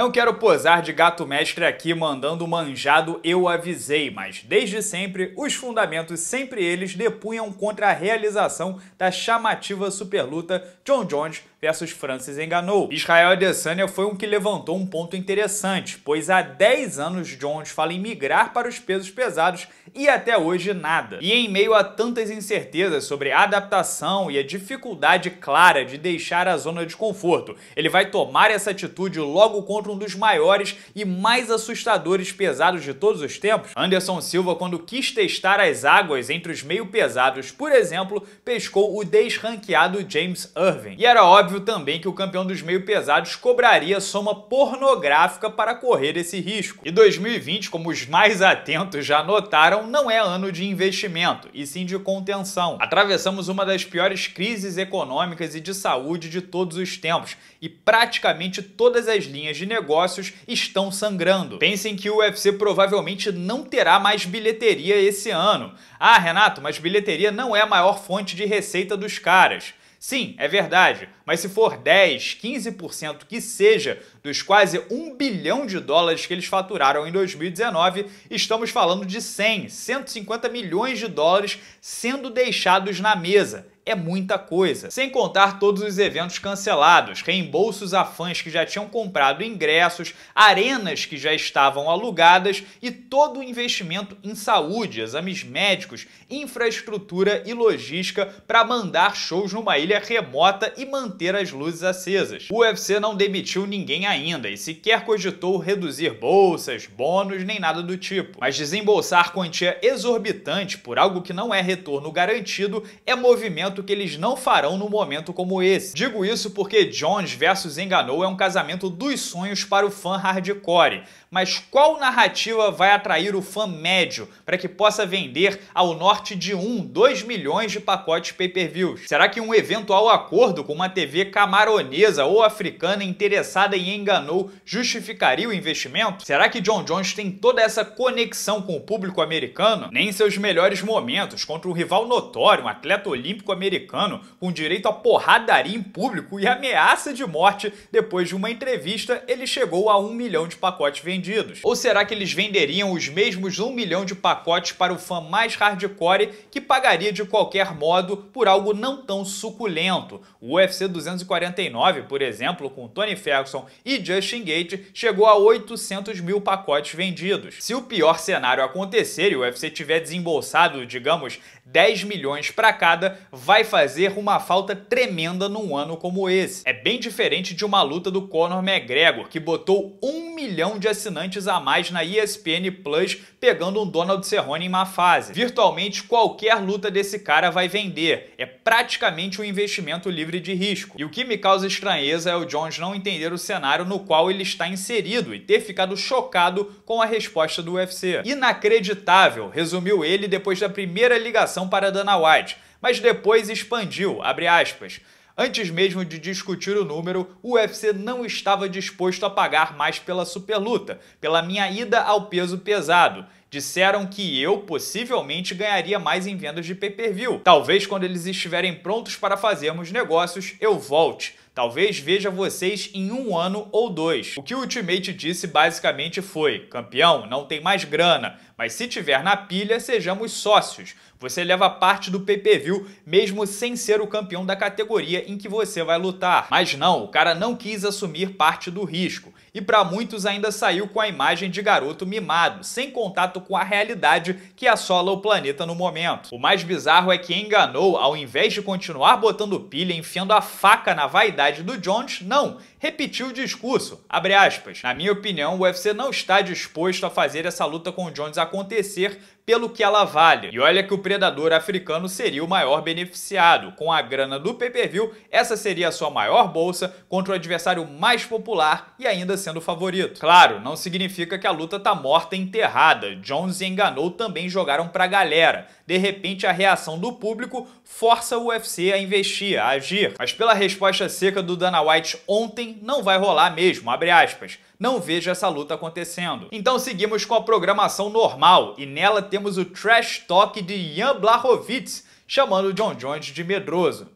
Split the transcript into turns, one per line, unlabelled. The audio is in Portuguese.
Não quero posar de gato mestre aqui mandando manjado eu avisei, mas desde sempre os fundamentos sempre eles depunham contra a realização da chamativa superluta John Jones versus Francis Enganou. Israel Adesanya foi um que levantou um ponto interessante, pois há 10 anos Jones fala em migrar para os pesos pesados e até hoje nada. E em meio a tantas incertezas sobre a adaptação e a dificuldade clara de deixar a zona de conforto, ele vai tomar essa atitude logo contra um dos maiores e mais assustadores pesados de todos os tempos? Anderson Silva, quando quis testar as águas entre os meio pesados, por exemplo, pescou o desranqueado James Irving. E era óbvio também que o campeão dos meio pesados cobraria soma pornográfica para correr esse risco. E 2020, como os mais atentos já notaram, não é ano de investimento, e sim de contenção. Atravessamos uma das piores crises econômicas e de saúde de todos os tempos, e praticamente todas as linhas de negócios estão sangrando. Pensem que o UFC provavelmente não terá mais bilheteria esse ano. Ah, Renato, mas bilheteria não é a maior fonte de receita dos caras. Sim, é verdade, mas se for 10, 15% que seja dos quase 1 bilhão de dólares que eles faturaram em 2019, estamos falando de 100, 150 milhões de dólares sendo deixados na mesa é muita coisa. Sem contar todos os eventos cancelados, reembolsos a fãs que já tinham comprado ingressos, arenas que já estavam alugadas e todo o investimento em saúde, exames médicos, infraestrutura e logística para mandar shows numa ilha remota e manter as luzes acesas. O UFC não demitiu ninguém ainda e sequer cogitou reduzir bolsas, bônus nem nada do tipo. Mas desembolsar quantia exorbitante por algo que não é retorno garantido é movimento que eles não farão num momento como esse. Digo isso porque Jones versus Enganou é um casamento dos sonhos para o fã hardcore, mas qual narrativa vai atrair o fã médio para que possa vender ao norte de 1, 2 milhões de pacotes pay-per-views? Será que um eventual acordo com uma TV camaronesa ou africana interessada em Enganou justificaria o investimento? Será que John Jones tem toda essa conexão com o público americano? Nem em seus melhores momentos contra um rival notório, um atleta olímpico americano com direito a porradaria em público e ameaça de morte depois de uma entrevista, ele chegou a um milhão de pacotes vendidos? Ou será que eles venderiam os mesmos 1 milhão de pacotes para o fã mais hardcore que pagaria de qualquer modo por algo não tão suculento? O UFC 249, por exemplo, com Tony Ferguson e Justin Gate, chegou a 800 mil pacotes vendidos. Se o pior cenário acontecer e o UFC tiver desembolsado, digamos, 10 milhões para cada, vai fazer uma falta tremenda num ano como esse. É bem diferente de uma luta do Conor McGregor, que botou 1 milhão de assinantes assinantes a mais na ESPN Plus, pegando um Donald Cerrone em má fase. Virtualmente qualquer luta desse cara vai vender. É praticamente um investimento livre de risco. E o que me causa estranheza é o Jones não entender o cenário no qual ele está inserido e ter ficado chocado com a resposta do UFC. Inacreditável, resumiu ele depois da primeira ligação para Dana White, mas depois expandiu. Antes mesmo de discutir o número, o UFC não estava disposto a pagar mais pela superluta, pela minha ida ao peso pesado. Disseram que eu possivelmente ganharia mais em vendas de pay-per-view. Talvez quando eles estiverem prontos para fazermos negócios, eu volte. Talvez veja vocês em um ano ou dois. O que o Ultimate disse basicamente foi: campeão, não tem mais grana, mas se tiver na pilha, sejamos sócios. Você leva parte do pay-per-view mesmo sem ser o campeão da categoria em que você vai lutar. Mas não, o cara não quis assumir parte do risco. E para muitos ainda saiu com a imagem de garoto mimado, sem contato com a realidade que assola o planeta no momento. O mais bizarro é que enganou, ao invés de continuar botando pilha enfiando a faca na vaidade do Jones, não, repetiu o discurso. Abre aspas. Na minha opinião, o UFC não está disposto a fazer essa luta com o Jones acontecer pelo que ela vale. E olha que o predador africano seria o maior beneficiado. Com a grana do pay-per-view, essa seria a sua maior bolsa contra o adversário mais popular e ainda sendo favorito. Claro, não significa que a luta tá morta e enterrada. Jones e Enganou também jogaram pra galera. De repente, a reação do público força o UFC a investir, a agir. Mas pela resposta seca do Dana White ontem, não vai rolar mesmo, abre aspas não vejo essa luta acontecendo. Então seguimos com a programação normal e nela temos o trash talk de Jan Blachowicz chamando John Jones de medroso.